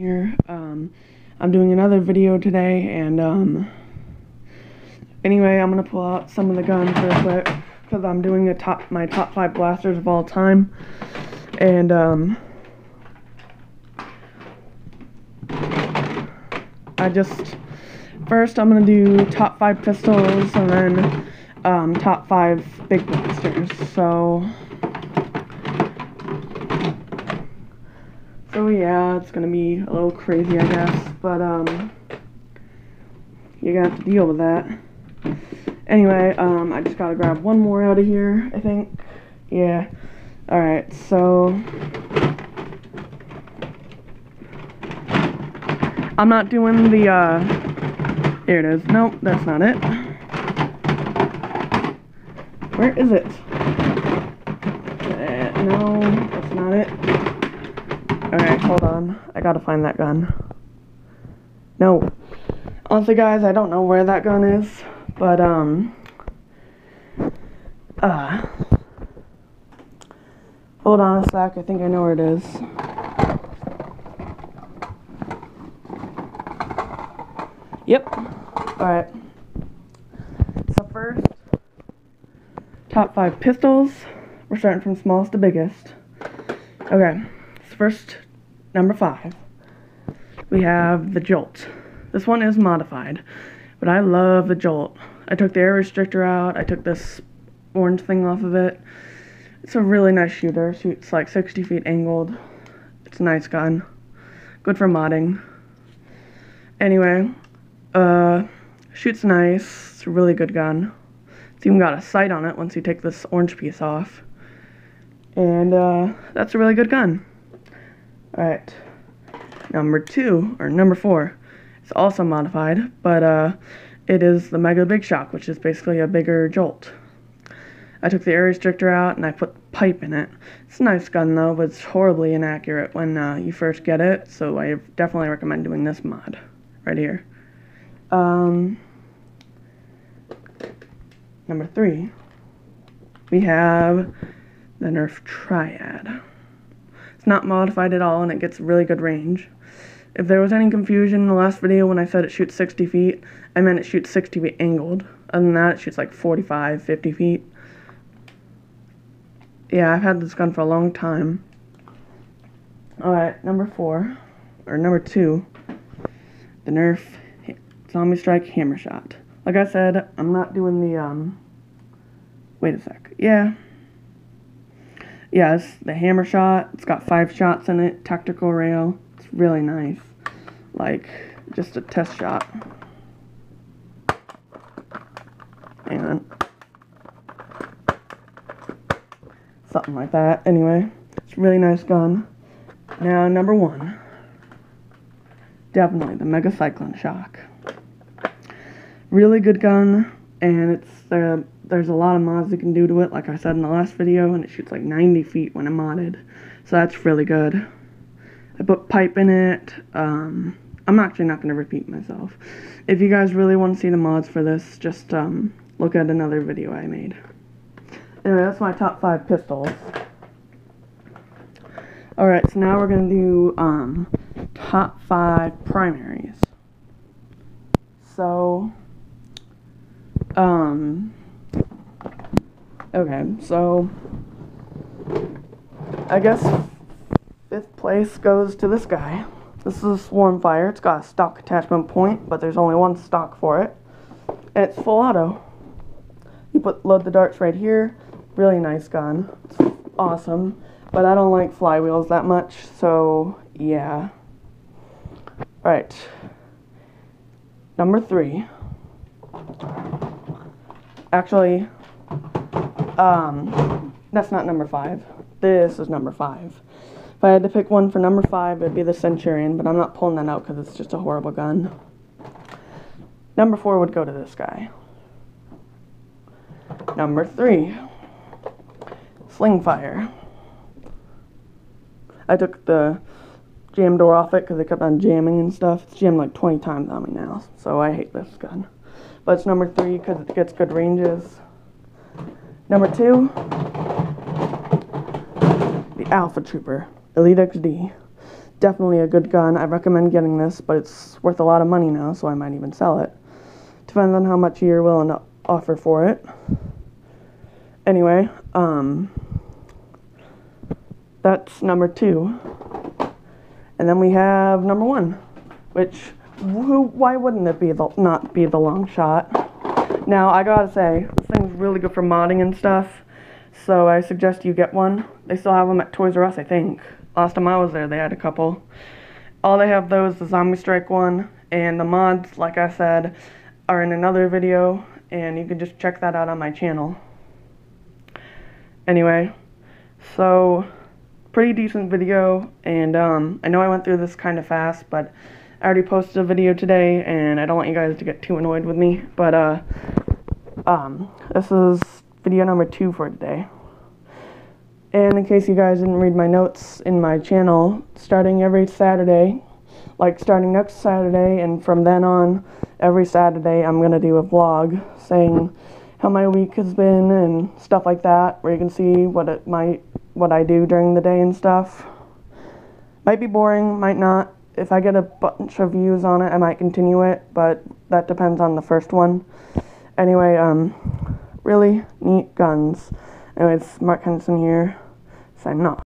here. Um, I'm doing another video today, and um, anyway, I'm gonna pull out some of the guns real quick because I'm doing a top my top five blasters of all time, and um, I just first I'm gonna do top five pistols and then um, top five big blasters. So. Yeah, it's gonna be a little crazy, I guess, but um, you're gonna have to deal with that. Anyway, um, I just gotta grab one more out of here, I think. Yeah. Alright, so. I'm not doing the, uh, here it is. Nope, that's not it. Where is it? Uh, no, that's not it. Alright, hold on. I gotta find that gun. No. Honestly, guys, I don't know where that gun is, but, um... Uh... Hold on a sec, I think I know where it is. Yep. Alright. So first, top five pistols. We're starting from smallest to biggest. Okay first, number five, we have the Jolt. This one is modified, but I love the Jolt. I took the air restrictor out, I took this orange thing off of it. It's a really nice shooter, shoots like 60 feet angled. It's a nice gun. Good for modding. Anyway, uh, shoots nice. It's a really good gun. It's even got a sight on it once you take this orange piece off. And, uh, that's a really good gun. Alright. Number two, or number four, it's also modified, but uh, it is the Mega Big Shock, which is basically a bigger jolt. I took the air restrictor out and I put pipe in it. It's a nice gun though, but it's horribly inaccurate when uh, you first get it, so I definitely recommend doing this mod right here. Um, number three, we have the Nerf Triad. It's not modified at all and it gets really good range. If there was any confusion in the last video when I said it shoots 60 feet, I meant it shoots 60 feet angled. Other than that, it shoots like 45, 50 feet. Yeah, I've had this gun for a long time. Alright, number four, or number two, the Nerf Zombie Strike Hammer Shot. Like I said, I'm not doing the, um, wait a sec. Yeah, Yes, the hammer shot. It's got five shots in it. Tactical rail. It's really nice. Like, just a test shot. And something like that. Anyway, it's really nice gun. Now, number one. Definitely the Mega Cyclone Shock. Really good gun, and it's the there's a lot of mods you can do to it, like I said in the last video, and it shoots like 90 feet when I'm modded. So that's really good. I put pipe in it. Um, I'm actually not going to repeat myself. If you guys really want to see the mods for this, just um, look at another video I made. Anyway, that's my top five pistols. Alright, so now we're going to do um, top five primaries. So, um, Okay, so I guess fifth place goes to this guy. This is a Swarm Fire. It's got a stock attachment point, but there's only one stock for it. And it's full auto. You put load the darts right here. Really nice gun. It's awesome. But I don't like flywheels that much, so yeah. Right. Number three. Actually, um, that's not number five. This is number five. If I had to pick one for number five, it'd be the Centurion, but I'm not pulling that out because it's just a horrible gun. Number four would go to this guy. Number three, Slingfire. I took the jam door off it because it kept on jamming and stuff. It's jammed like 20 times on me now, so I hate this gun. But it's number three because it gets good ranges. Number two, the Alpha Trooper, Elite XD. definitely a good gun. I recommend getting this, but it's worth a lot of money now, so I might even sell it. Depends on how much you're willing to offer for it. Anyway, um, that's number two. And then we have number one, which who, why wouldn't it be the not be the long shot? Now I gotta say, really good for modding and stuff. So I suggest you get one. They still have them at Toys R Us, I think. Last time I was there, they had a couple. All they have is the Zombie Strike one, and the mods, like I said, are in another video, and you can just check that out on my channel. Anyway, so pretty decent video, and um, I know I went through this kind of fast, but I already posted a video today, and I don't want you guys to get too annoyed with me, but uh, um, this is video number two for today. And in case you guys didn't read my notes in my channel, starting every Saturday, like starting next Saturday, and from then on, every Saturday, I'm going to do a vlog saying how my week has been and stuff like that, where you can see what it might, what I do during the day and stuff. Might be boring, might not. If I get a bunch of views on it, I might continue it, but that depends on the first one. Anyway, um, really neat guns. Anyways, Mark Henson here, signing off.